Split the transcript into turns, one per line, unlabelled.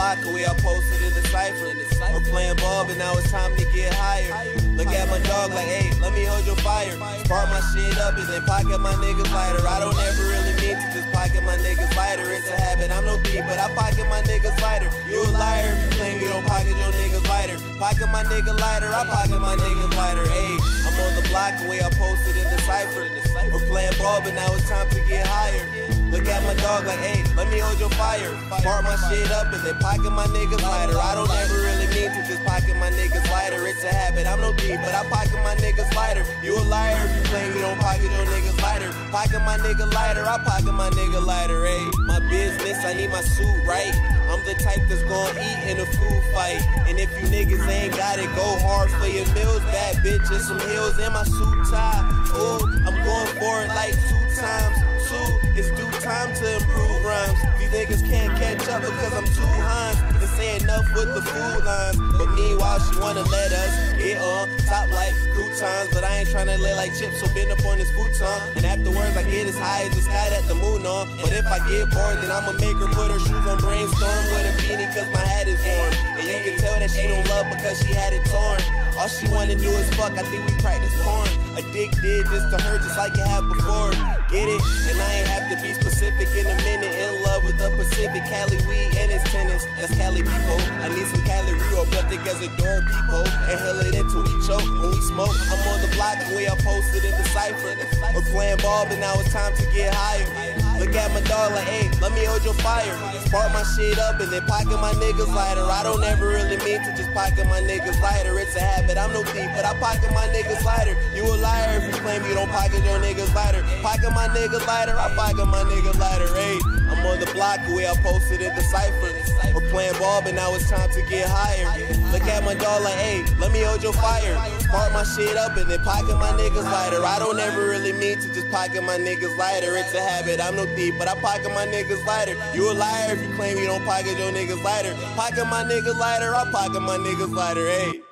block, we are posted in the cipher. We're playing ball, but now it's time to get higher. Look at my dog like, hey, let me hold your fire. Spark my shit up and then pocket my niggas lighter. I don't ever really mean to just pocket my niggas lighter. It's a habit, I'm no thief, but I pocket my niggas lighter. You a liar if you claim you don't pocket your niggas lighter. Pocket my nigga lighter, I pocket my niggas lighter. Hey, I'm on the block, the way I posted in the cipher. We're playing ball, but now it's time to get higher. Look at my dog like, hey, let me hold your fire. Spark my shit up and then pocket my niggas lighter. I don't ever really mean to just pocket my niggas lighter. It's a habit, I'm no thief, but I pocket my niggas lighter. You a liar if you claim you don't pocket your niggas lighter. Pocket my nigga lighter, I pocket my nigga lighter. Hey, my business, I need my suit right. I'm the type that's gonna eat in a food fight. And if you niggas ain't got it, go hard for your meals. Bad bitches, some heels in my suit tie. Ooh, I'm going for it like two times. Two, it's due to improve rhymes. These niggas can't catch up because I'm too Hines. Say enough with the food lines. But meanwhile, she wanna let us get on top like croutons. But I ain't tryna lay like chips, so bend up on this futon. And afterwards, I get as high as the sky that the moon on. But if I get bored, then I'ma make her put her shoes on brainstorm with a beanie cause my hat is warm. And you can tell that she don't love because she had it torn. All she wanna do is fuck, I think we practice porn. Addicted just to her, just like you have before. Get it? And I ain't have to be specific in a minute. In love with the Pacific, Cali weed tenants. That's Cali people. I need some Cali Rio, Bloodthick as a door people. Inhale it until we choke. When we smoke, I'm on the block, the way I posted in the cipher. We're playing ball, but now it's time to get higher. Look at my dog like, hey, let me hold your fire. Spark my shit up and then pocket my niggas lighter. I don't ever really mean to just pocket my niggas lighter. It's a habit, I'm no thief, but I pocket my niggas lighter. You a liar if you claim you don't pocket your niggas lighter. Pocket my niggas lighter, I pocket my niggas lighter. Hey, I'm on the block, way I posted in the cipher. We're playing ball, but now it's time to get higher. Look at my dog like, hey, let me hold your fire. Spark my shit up and then pocket my niggas lighter. I don't ever really mean to just pocket my niggas lighter. It's a habit, I'm no thief, but I pocket my niggas lighter. You a liar if you claim you don't pocket your niggas lighter. Pocket my niggas lighter, I pocket my niggas lighter. Hey.